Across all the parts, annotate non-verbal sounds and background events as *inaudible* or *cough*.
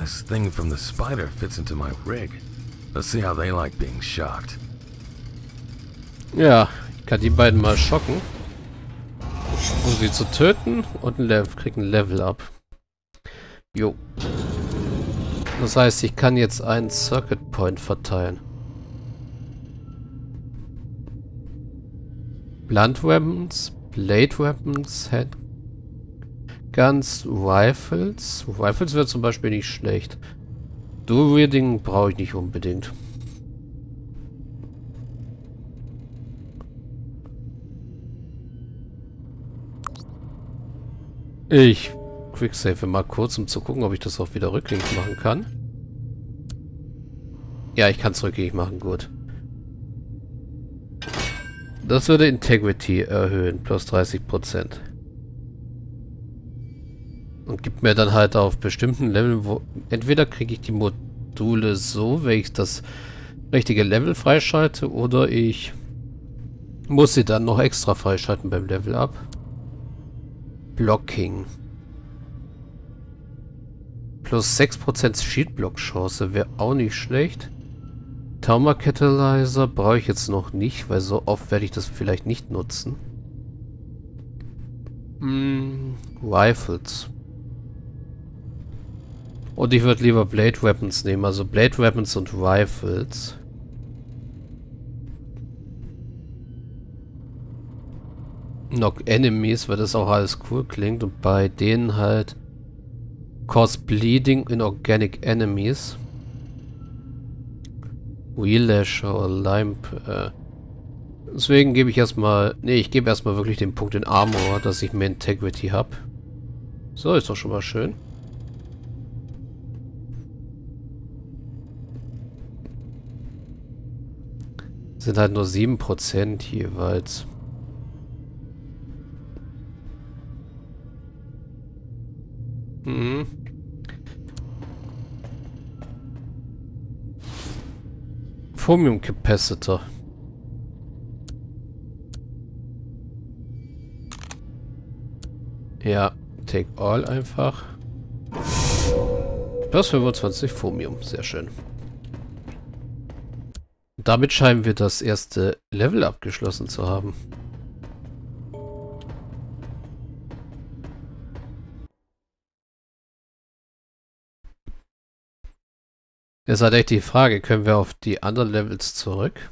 this thing from the spider fits into my rig. Let's see how they like being shocked. Ja, ich kann die beiden mal schocken. Um sie zu töten und ein Level, krieg ein Level ab. Jo. Das heißt, ich kann jetzt einen Circuit Point verteilen. Blunt Weapons, Blade Weapons, Head Guns, Rifles. Rifles wäre zum Beispiel nicht schlecht. Dual Wielding brauche ich nicht unbedingt. Ich quicksave mal kurz, um zu gucken, ob ich das auch wieder rückgängig machen kann. Ja, ich kann es rückgängig machen, gut. Das würde Integrity erhöhen, plus 30%. Und gibt mir dann halt auf bestimmten Leveln, wo... Entweder kriege ich die Module so, wenn ich das richtige Level freischalte, oder ich muss sie dann noch extra freischalten beim Level Up. Blocking. Plus 6% Sheetblock-Chance wäre auch nicht schlecht. Taumer Catalyzer brauche ich jetzt noch nicht, weil so oft werde ich das vielleicht nicht nutzen. Hm, Rifles. Und ich würde lieber Blade Weapons nehmen, also Blade Weapons und Rifles. Knock Enemies, weil das auch alles cool klingt und bei denen halt Cause Bleeding in Organic Enemies. Wheelash oder Limp. Äh. Deswegen gebe ich erstmal... Ne, ich gebe erstmal wirklich den Punkt in Armor, dass ich mehr Integrity habe. So, ist doch schon mal schön. Sind halt nur 7% jeweils. Mhm. Chromium Capacitor. Ja, take all einfach. Plus 25 Chromium, sehr schön. Damit scheinen wir das erste Level abgeschlossen zu haben. Jetzt hat echt die Frage, können wir auf die anderen Levels zurück?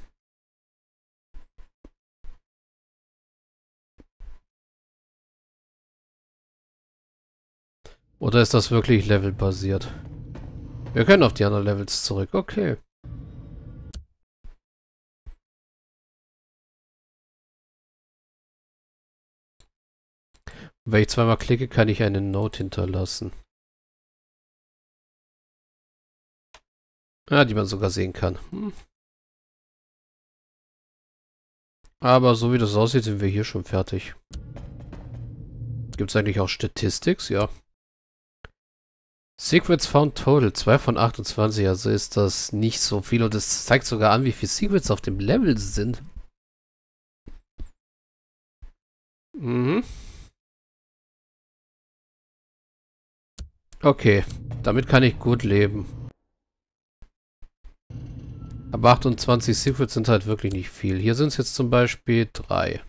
Oder ist das wirklich levelbasiert? Wir können auf die anderen Levels zurück, okay. Wenn ich zweimal klicke, kann ich eine Note hinterlassen. Ja, die man sogar sehen kann. Hm. Aber so wie das aussieht, sind wir hier schon fertig. Gibt es eigentlich auch Statistics? Ja. Secrets found total, 2 von 28, also ist das nicht so viel und es zeigt sogar an, wie viele Secrets auf dem Level sind. Mhm. Okay, damit kann ich gut leben. Aber 28 Secrets sind halt wirklich nicht viel. Hier sind es jetzt zum Beispiel drei.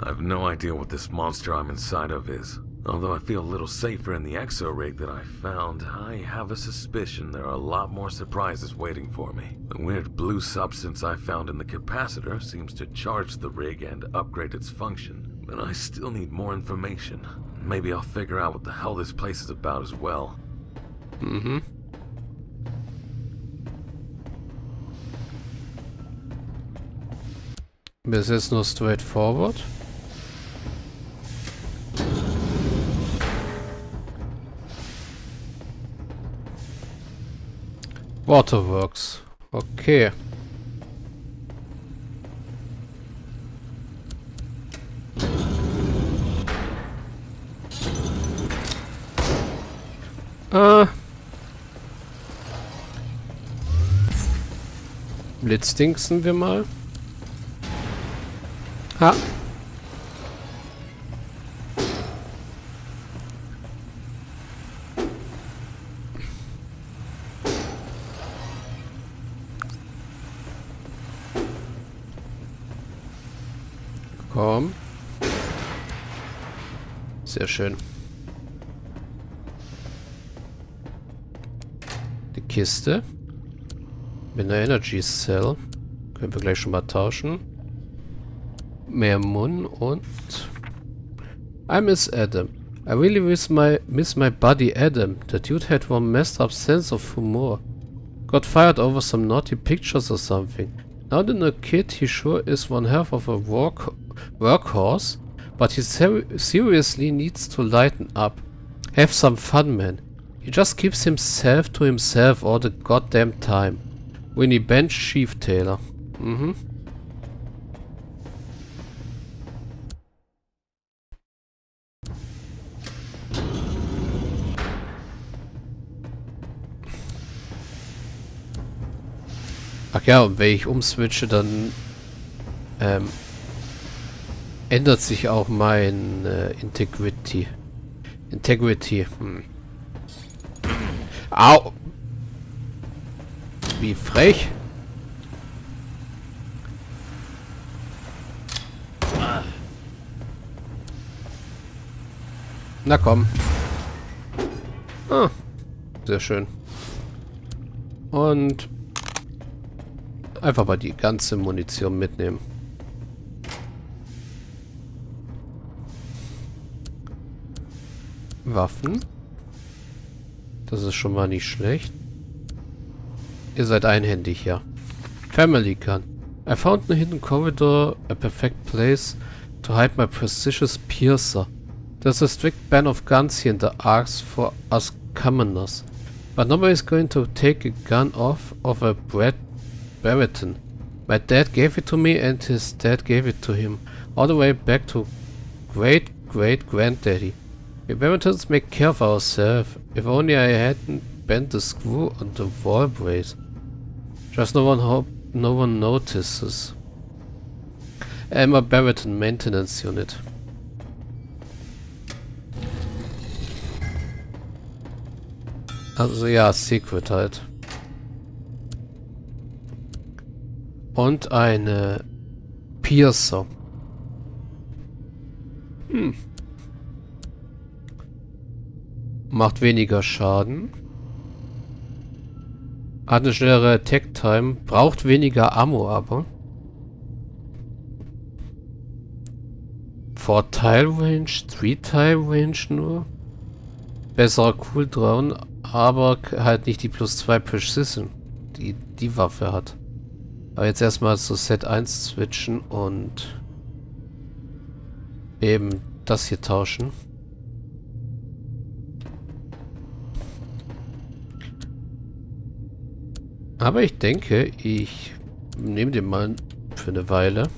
I have no idea what this monster I'm inside of is. Although I feel a little safer in the exo-rig that I found, I have a suspicion there are a lot more surprises waiting for me. The weird blue substance I found in the capacitor seems to charge the rig and upgrade its function. But I still need more information. Maybe I'll figure out what the hell this place is about as well. Mm-hmm. Bis jetzt nur straightforward. Waterworks. Okay. Äh. Blitzdingsen wir mal. Ha. Komm. Sehr schön. Kiste. Mit einer Energy Cell. Können wir gleich schon mal tauschen. Mehr Mun und... I miss Adam. I really miss my, miss my buddy Adam. The dude had one messed up sense of humor. Got fired over some naughty pictures or something. Now the new kid, he sure is one half of a work workhorse, but he ser seriously needs to lighten up. Have some fun, man. He just keeps himself to himself all the goddamn time. Winnie Bench Chief Taylor. Mm-hmm. Ach ja, und wenn ich umswitche, dann ähm, ändert sich auch mein äh, Integrity. Integrity. Hm. Au! Wie frech. Na komm. Ah, sehr schön. Und einfach mal die ganze Munition mitnehmen. Waffen. Das ist schon mal nicht schlecht. Ihr seid einhändig, ja. Family Gun. I found in a hidden corridor a perfect place to hide my precious piercer. There's a strict ban of guns here in the Arks for us commoners. But nobody is going to take a gun off of a Brad Barrington. My dad gave it to me and his dad gave it to him. All the way back to great great granddaddy. Barringtons make care of ourselves. If only I hadn't bent the screw on the wall brace. Just no one hope no one notices. Emma Barrington Maintenance Unit. Also ja, Secret halt. Und eine Piercer. Hm. Macht weniger Schaden. Hat eine schnellere Attack Time. Braucht weniger Ammo aber. Vorteil Range, Street Time Range nur. Besserer Cooldown, aber halt nicht die plus 2 Precision, die die Waffe hat. Aber jetzt erstmal zu Set 1 switchen und eben das hier tauschen. Aber ich denke, ich nehme den mal für eine Weile.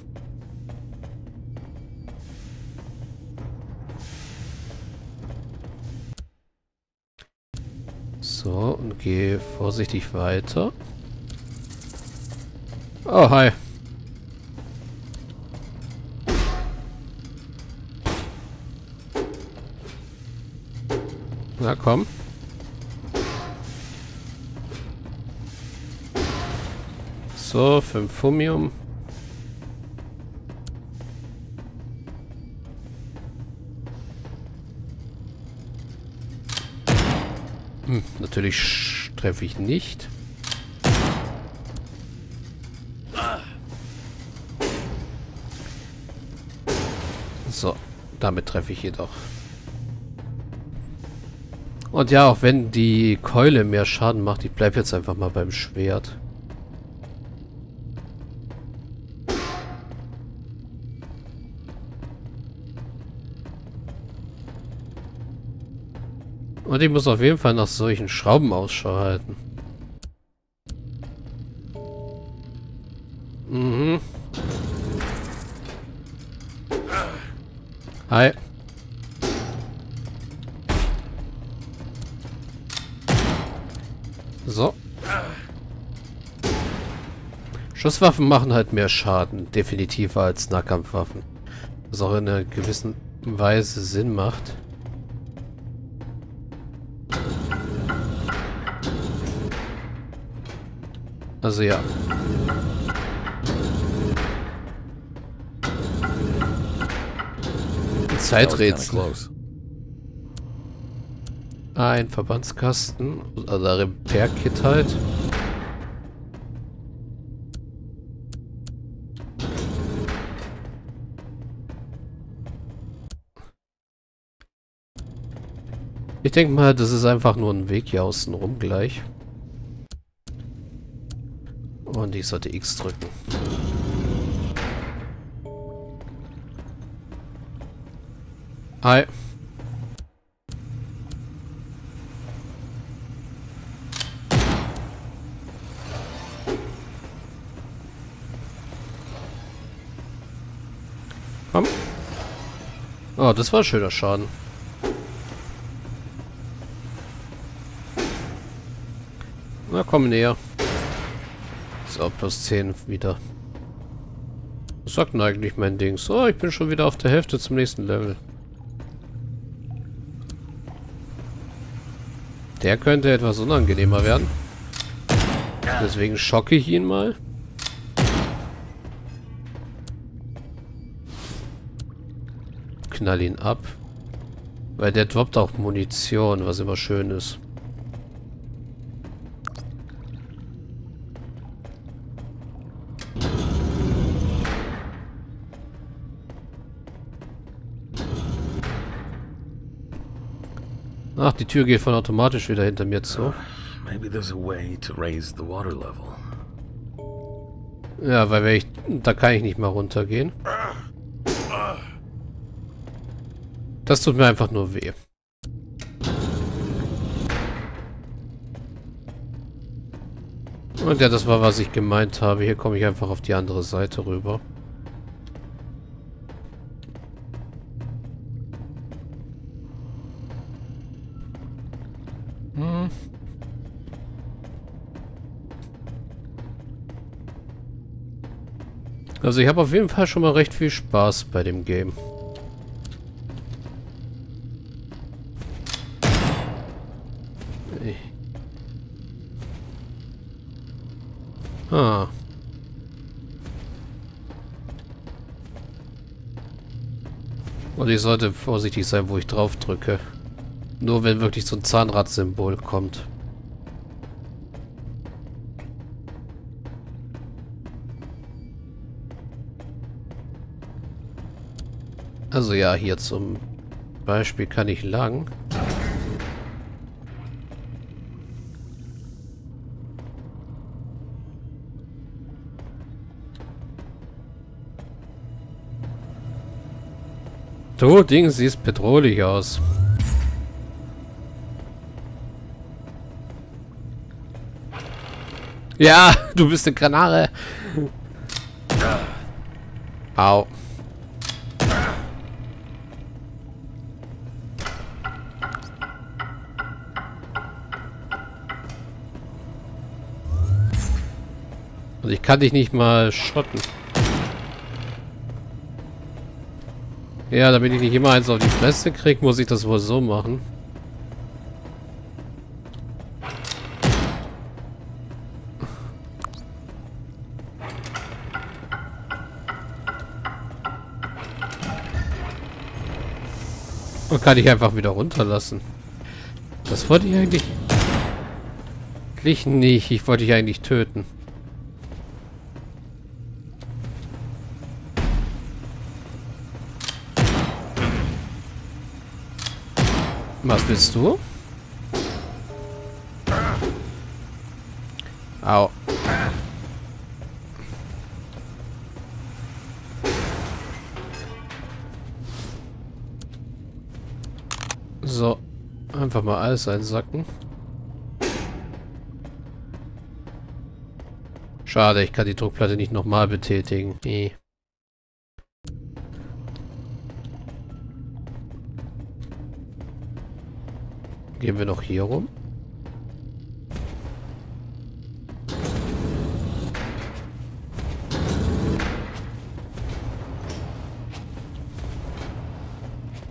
So, und gehe vorsichtig weiter. Oh, hi. Na komm. So, 5 Fumium. Hm, natürlich treffe ich nicht. So, damit treffe ich jedoch. Und ja, auch wenn die Keule mehr Schaden macht, ich bleibe jetzt einfach mal beim Schwert. Und ich muss auf jeden Fall nach solchen Schrauben Ausschau halten. Mhm. Hi. So. Schusswaffen machen halt mehr Schaden, definitiv als Nahkampfwaffen. Was auch in einer gewissen Weise Sinn macht. Also ja. Zeiträtsel. Ein Verbandskasten, also Repair-Kit halt. Ich denke mal, das ist einfach nur ein Weg hier außen rum gleich. Und ich sollte X drücken. Hi. Komm. Oh, das war schöner Schaden. Na, komm näher. So, plus 10 wieder. Was sagt denn eigentlich mein Ding? So, ich bin schon wieder auf der Hälfte zum nächsten Level. Der könnte etwas unangenehmer werden. Deswegen schocke ich ihn mal. Knall ihn ab. Weil der droppt auch Munition, was immer schön ist. Die Tür geht von automatisch wieder hinter mir zu. Maybe there's a way to raise the water level. Ja, weil ich, da kann ich nicht mal runtergehen. Das tut mir einfach nur weh. Und ja, das war, was ich gemeint habe. Hier komme ich einfach auf die andere Seite rüber. Also ich habe auf jeden Fall schon mal recht viel Spaß bei dem Game. Ah. Und ich sollte vorsichtig sein, wo ich drauf drücke. Nur wenn wirklich so ein Zahnradsymbol kommt. Also ja, hier zum Beispiel kann ich lang. Du Ding siehst bedrohlich aus. Ja, *laughs* du bist eine Granare. *laughs* Au. Und ich kann dich nicht mal schotten. Ja, damit ich nicht immer eins auf die Fresse kriege, muss ich das wohl so machen. Und kann ich einfach wieder runterlassen. Das wollte ich eigentlich... Eigentlich nicht. Ich wollte dich eigentlich töten. Was willst du? Au. So. Einfach mal alles einsacken. Schade, ich kann die Druckplatte nicht nochmal betätigen. Nee. Gehen wir noch hier rum?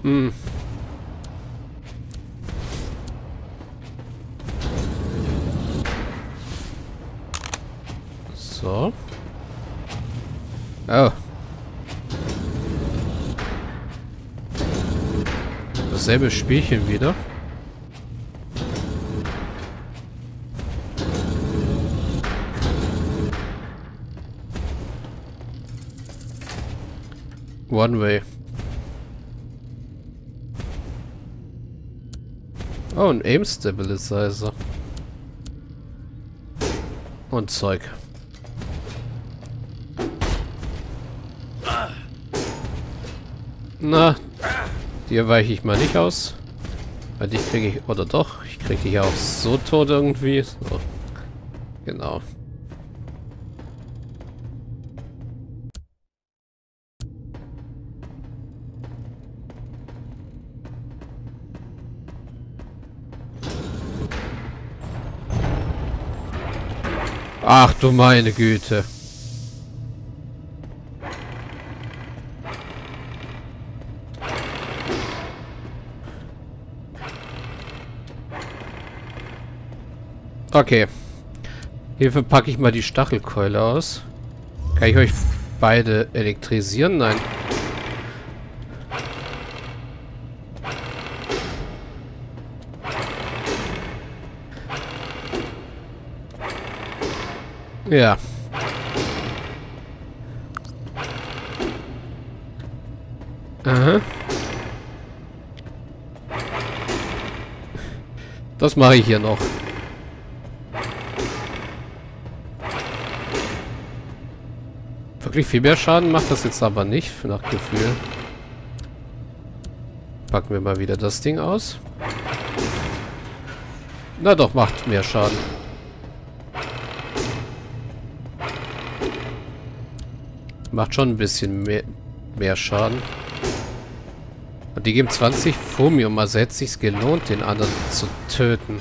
Hm. So. Oh. dasselbe Spielchen wieder. One way. Oh, ein Aim Stabilizer. Und Zeug. Na, dir weiche ich mal nicht aus. Weil dich kriege ich, oder doch, ich kriege dich auch so tot irgendwie. So. Genau. Ach du meine Güte. Okay. Hierfür packe ich mal die Stachelkeule aus. Kann ich euch beide elektrisieren? Nein. Ja. Aha. Das mache ich hier noch. Wirklich viel mehr Schaden macht das jetzt aber nicht, nach Gefühl. Packen wir mal wieder das Ding aus. Na doch, macht mehr Schaden. Macht schon ein bisschen mehr, mehr Schaden. Und die geben 20 Fumium, also hätte es sich gelohnt, den anderen zu töten.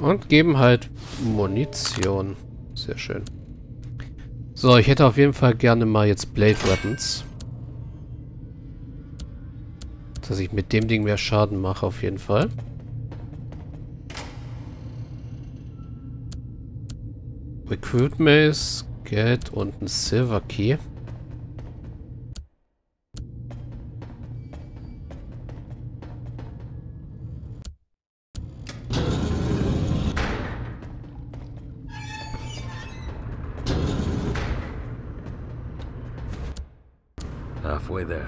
Und geben halt Munition. Sehr schön. So, ich hätte auf jeden Fall gerne mal jetzt Blade Weapons. Dass ich mit dem Ding mehr Schaden mache, auf jeden Fall. Recruit Mace, Geld und ein Silver Key. Halfway there.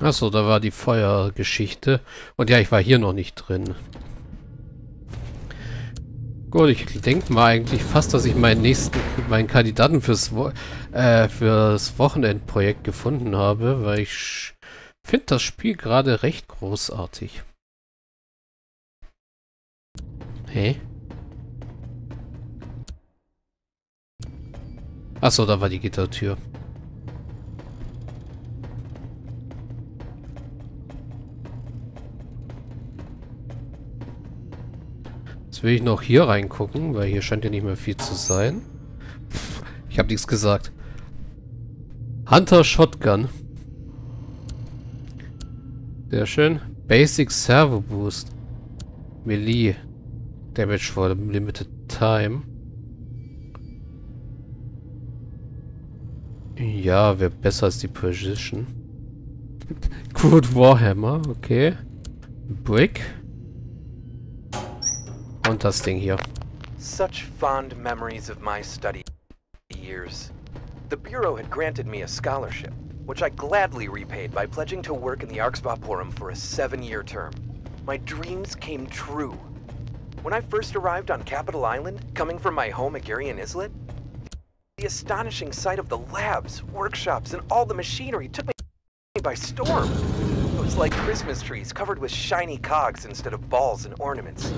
Achso, da war die Feuergeschichte. Und ja, ich war hier noch nicht drin. Gut, ich denke mal eigentlich fast, dass ich meinen nächsten, meinen Kandidaten fürs, Wo äh, fürs Wochenendprojekt gefunden habe, weil ich finde das Spiel gerade recht großartig. Hä? Achso, da war die Gittertür. Will ich noch hier reingucken, weil hier scheint ja nicht mehr viel zu sein. Ich habe nichts gesagt. Hunter Shotgun. Sehr schön. Basic Servo Boost. Melee. Damage for limited time. Ja, wäre besser als die Precision. *laughs* Gut, Warhammer, okay. Brick. Und das Ding hier. Such fond memories of my study years. The Bureau had granted me a scholarship, which I gladly repaid by pledging to work in the Arx Vaporum for a seven-year term. My dreams came true. When I first arrived on Capital Island, coming from my home at Garian Islet, the astonishing sight of the labs, workshops, and all the machinery took me by storm. It was like Christmas trees covered with shiny cogs instead of balls and ornaments.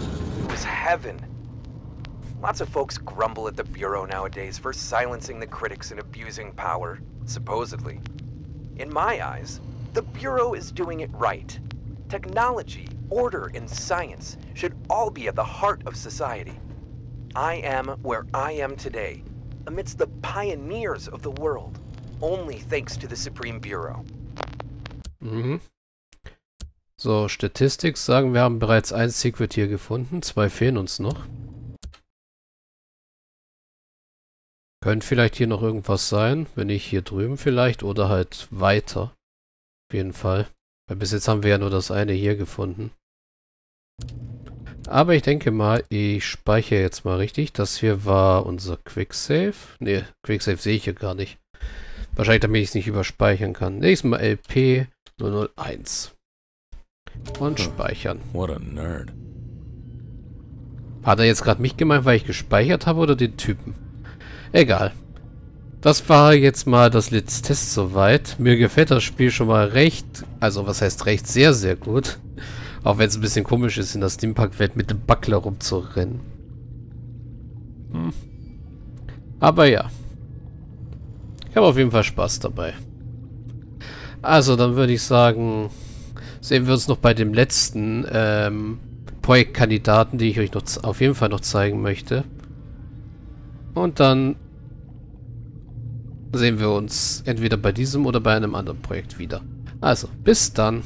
It was heaven. Lots of folks grumble at the Bureau nowadays for silencing the critics and abusing power, supposedly. In my eyes, the Bureau is doing it right. Technology, order, and science should all be at the heart of society. I am where I am today amidst the pioneers of the world, only thanks to the Supreme Bureau. Mhm. So, Statistik sagen, wir haben bereits ein Secret hier gefunden. Zwei fehlen uns noch. Könnte vielleicht hier noch irgendwas sein, wenn nicht hier drüben vielleicht oder halt weiter. Auf jeden Fall. Weil bis jetzt haben wir ja nur das eine hier gefunden. Aber ich denke mal, ich speichere jetzt mal richtig. Das hier war unser Quicksave. Ne, Quicksave sehe ich hier gar nicht. Wahrscheinlich, damit ich es nicht überspeichern kann. Nächstes Mal LP 001. Und speichern. What a nerd. Hat er jetzt gerade mich gemeint, weil ich gespeichert habe oder den Typen? Egal. Das war jetzt mal das Let's Test soweit. Mir gefällt das Spiel schon mal recht, also was heißt recht, sehr, sehr gut. Auch wenn es ein bisschen komisch ist, in der Steampunk-Welt mit dem Buckler rumzurennen. Hm. Aber ja. Ich habe auf jeden Fall Spaß dabei. Also, dann würde ich sagen, sehen wir uns noch bei dem letzten ähm, Projektkandidaten, die ich euch noch auf jeden Fall noch zeigen möchte. Und dann sehen wir uns entweder bei diesem oder bei einem anderen Projekt wieder. Also, bis dann.